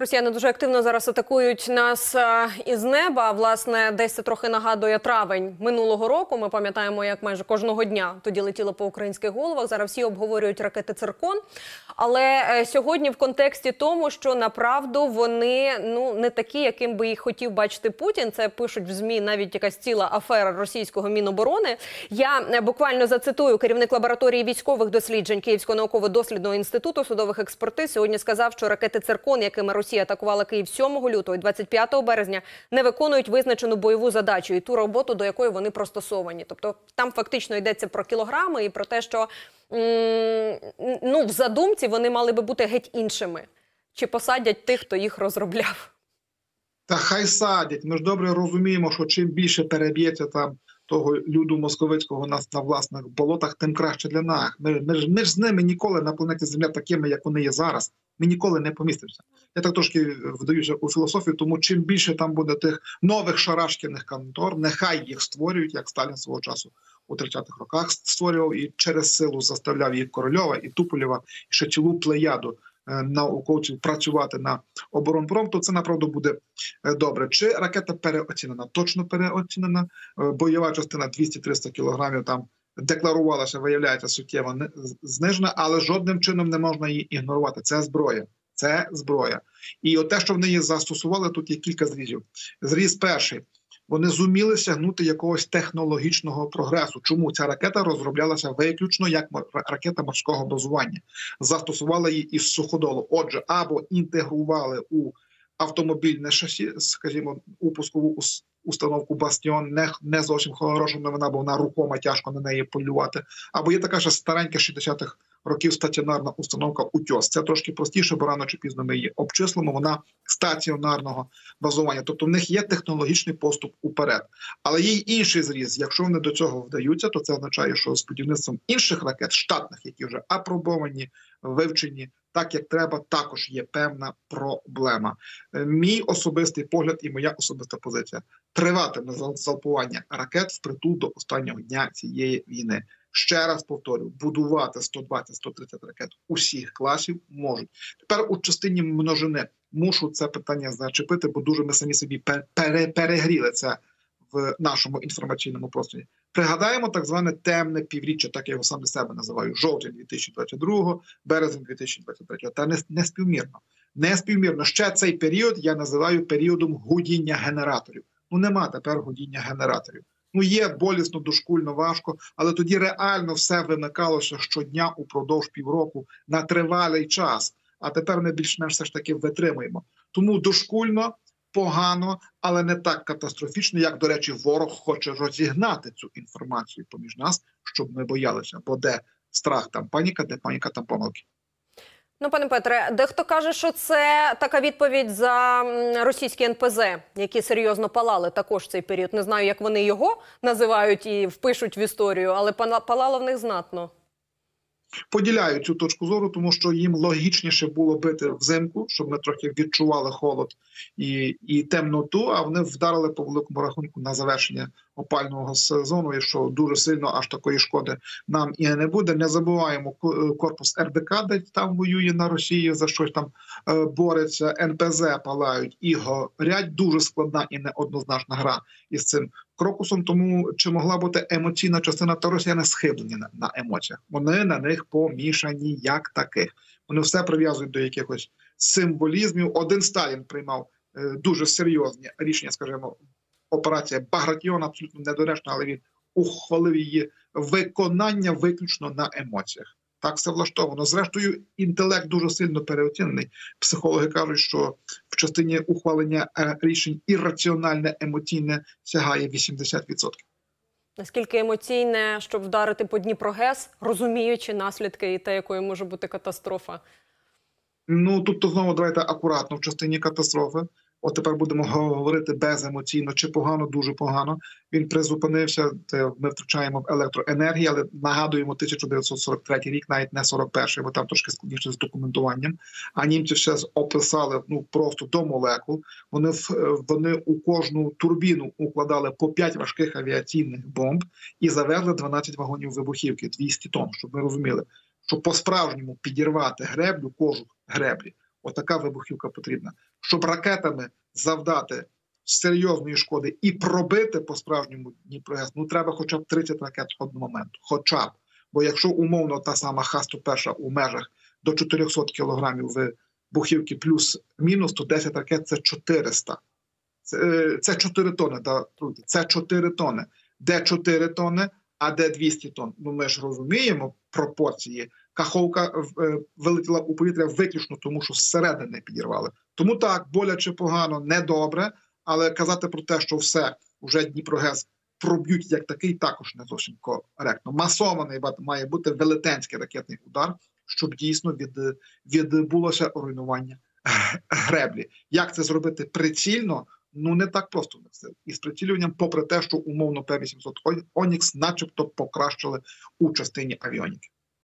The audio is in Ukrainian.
Росіяни дуже активно зараз атакують нас е, із неба. Власне, десь це трохи нагадує травень минулого року. Ми пам'ятаємо, як майже кожного дня тоді летіло по українських головах. Зараз всі обговорюють ракети циркон. Але е, сьогодні в контексті тому, що направду вони ну не такі, яким би їх хотів бачити Путін. Це пишуть в змі навіть якась ціла афера російського міноборони. Я е, буквально зацитую керівник лабораторії військових досліджень Київського науково-дослідного інституту судових експертиз. Сьогодні сказав, що ракети циркон, якими Росія атакувала Київ 7 лютого і 25 березня, не виконують визначену бойову задачу і ту роботу, до якої вони простосовані. Тобто там фактично йдеться про кілограми і про те, що ну в задумці вони мали би бути геть іншими. Чи посадять тих, хто їх розробляв? Та хай садять. Ми ж добре розуміємо, що чим більше переб'ється там того люду московицького нас на власних болотах, тим краще для нас. Ми, ми, ж, ми ж з ними ніколи на планеті Земля такими, як вони є зараз. Ми ніколи не помістимося. Я так трошки вдаюся у філософію, тому чим більше там буде тих нових шарашкіних контор, нехай їх створюють, як Сталін свого часу у 30-х роках створював і через силу заставляв їх Корольова і Туполєва, і ще цілу плеяду е, науковців працювати на оборонпром, то це направду буде е, добре. Чи ракета переоцінена? Точно переоцінена. Е, Бойова частина 200-300 кілограмів там декларувалася, виявляється суттєво знижена, але жодним чином не можна її ігнорувати. Це зброя. Це зброя. І от те, що вони її застосували, тут є кілька зрізів. Зріз перший. Вони зуміли сягнути якогось технологічного прогресу. Чому ця ракета розроблялася виключно як ракета морського базування? Застосували її із суходолу. Отже, або інтегрували у автомобільне шасі, скажімо, у пускову ус- установку Бастіон не, не зовсім хороша новина, бо вона рухома, тяжко на неї полювати. Або є така ж старенька 60-х років стаціонарна установка УТьос. Це трошки простіше, бо рано чи пізно ми її обчислимо. Вона стаціонарного базування. Тобто в них є технологічний поступ уперед. Але є інший зріз. Якщо вони до цього вдаються, то це означає, що з будівництвом інших ракет, штатних, які вже апробовані, вивчені. Так як треба, також є певна проблема. Е, Мій особистий погляд і моя особиста позиція триватиме зал- залпування ракет впритул до останнього дня цієї війни. Ще раз повторю: будувати 120-130 ракет усіх класів можуть. Тепер у частині множини мушу це питання зачепити, бо дуже ми самі собі пе- пере- перегріли це в нашому інформаційному просторі. Пригадаємо так зване темне півріччя, так я його сам для себе називаю, жовтень 2022, березень 2023. Та не, не співмірно. Не співмірно. Ще цей період я називаю періодом гудіння генераторів. Ну нема тепер гудіння генераторів. Ну є болісно, дошкульно, важко, але тоді реально все вимикалося щодня упродовж півроку на тривалий час. А тепер ми більш-менш все ж таки витримуємо. Тому дошкульно, погано, але не так катастрофічно, як, до речі, ворог хоче розігнати цю інформацію поміж нас, щоб ми боялися. Бо де страх, там паніка, де паніка, там помилки. Ну, пане Петре, дехто каже, що це така відповідь за російські НПЗ, які серйозно палали також цей період. Не знаю, як вони його називають і впишуть в історію, але пала- палало в них знатно. Поділяю цю точку зору, тому що їм логічніше було бити взимку, щоб ми трохи відчували холод і, і темноту. А вони вдарили по великому рахунку на завершення опального сезону, і що дуже сильно аж такої шкоди нам і не буде. Не забуваємо ко- корпус РДК, де там воює на Росії, за щось там е, бореться. НПЗ палають і горять. Дуже складна і неоднозначна гра із цим крокусом. Тому чи могла бути емоційна частина, то росіяни схиблені на, на емоціях. Вони на них помішані як таких. Вони все прив'язують до якихось символізмів. Один Сталін приймав е, дуже серйозні рішення, скажімо, операція Багратіон абсолютно недоречна, але він ухвалив її виконання виключно на емоціях. Так все влаштовано. Зрештою, інтелект дуже сильно переоцінений. Психологи кажуть, що в частині ухвалення е, рішень ірраціональне емоційне сягає 80%. Наскільки емоційне, щоб вдарити по Дніпрогес, розуміючи наслідки і те, якою може бути катастрофа. Ну тут то знову давайте акуратно в частині катастрофи. От тепер будемо говорити беземоційно чи погано, дуже погано. Він призупинився. Ми втрачаємо в електроенергії, але нагадуємо 1943 рік, навіть не 41-й, бо там трошки складніше з документуванням. А німці ще описали ну просто до молекул. Вони в вони у кожну турбіну укладали по 5 важких авіаційних бомб і завезли 12 вагонів вибухівки, 200 тонн, щоб ми розуміли, що по справжньому підірвати греблю, кожух греблі Отака вибухівка потрібна, щоб ракетами завдати серйозної шкоди і пробити по справжньому Дніпрогес, ну треба хоча б 30 ракет одного моменту. Хоча б. Бо якщо умовно та сама Х-101 у межах до 400 кілограмів вибухівки плюс-мінус, то 10 ракет це 400. Це, е, це 4 тони. Да, це 4 тони. Де 4 тони, а де 200 тонн. Ну ми ж розуміємо пропорції. Каховка е, вилетіла у повітря виключно тому, що зсередини підірвали. Тому так, боляче погано, недобре, але казати про те, що все вже Дніпрогес проб'ють як такий, також не зовсім коректно. Масований має бути велетенський ракетний удар, щоб дійсно від, відбулося руйнування греблі. Як це зробити прицільно? Ну не так просто не все. І з прицілюванням, попри те, що умовно П-800 Онікс, начебто, покращили у частині авіоніки.